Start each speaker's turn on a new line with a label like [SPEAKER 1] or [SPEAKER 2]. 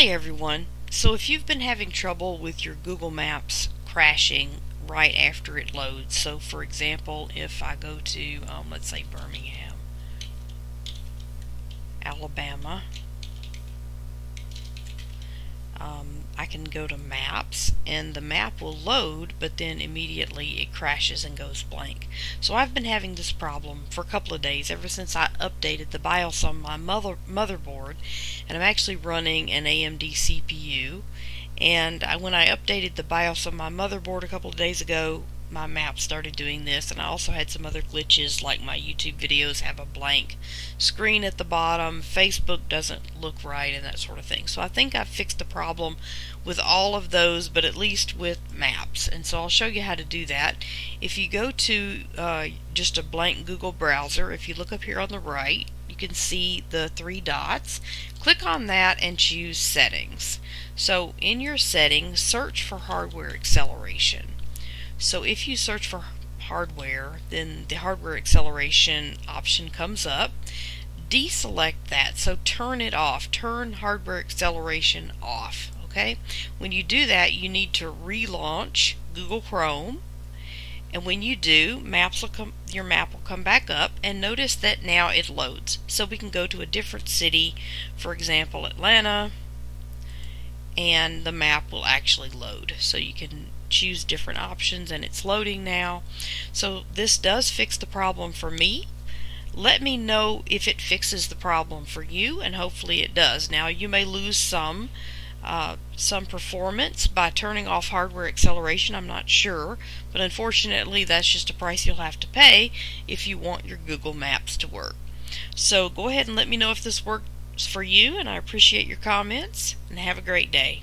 [SPEAKER 1] Hi everyone. So if you've been having trouble with your Google Maps crashing right after it loads, so for example if I go to um, let's say Birmingham, Alabama, um, I can go to maps and the map will load but then immediately it crashes and goes blank. So I've been having this problem for a couple of days ever since I updated the BIOS on my mother motherboard and I'm actually running an AMD CPU and I, when I updated the BIOS on my motherboard a couple of days ago my map started doing this and I also had some other glitches like my YouTube videos have a blank screen at the bottom Facebook doesn't look right and that sort of thing. So I think I've fixed the problem with all of those but at least with maps. And so I'll show you how to do that. If you go to uh, just a blank Google browser if you look up here on the right you can see the three dots. Click on that and choose settings. So in your settings search for hardware acceleration so if you search for hardware, then the hardware acceleration option comes up. Deselect that, so turn it off. Turn hardware acceleration off. Okay. When you do that, you need to relaunch Google Chrome. And when you do, maps will come, your map will come back up and notice that now it loads. So we can go to a different city, for example Atlanta, and the map will actually load. So you can choose different options and it's loading now. So this does fix the problem for me. Let me know if it fixes the problem for you and hopefully it does. Now you may lose some uh, some performance by turning off hardware acceleration, I'm not sure, but unfortunately that's just a price you'll have to pay if you want your Google Maps to work. So go ahead and let me know if this for you and I appreciate your comments and have a great day.